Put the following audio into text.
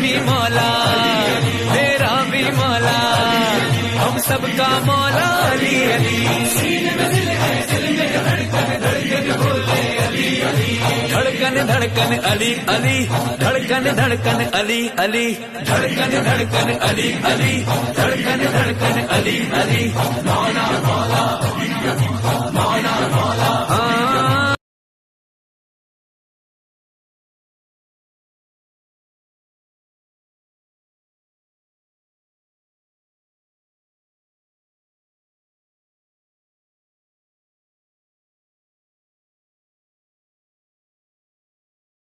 भी मौला मेरा भी मौला, हम सबका मौला अली अली। धड़कन धड़कन अली अली, धड़कन धड़कन अली अली, धड़कन धड़कन अली अली, धड़कन धड़कन अली अली। मौला